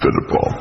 to the ball.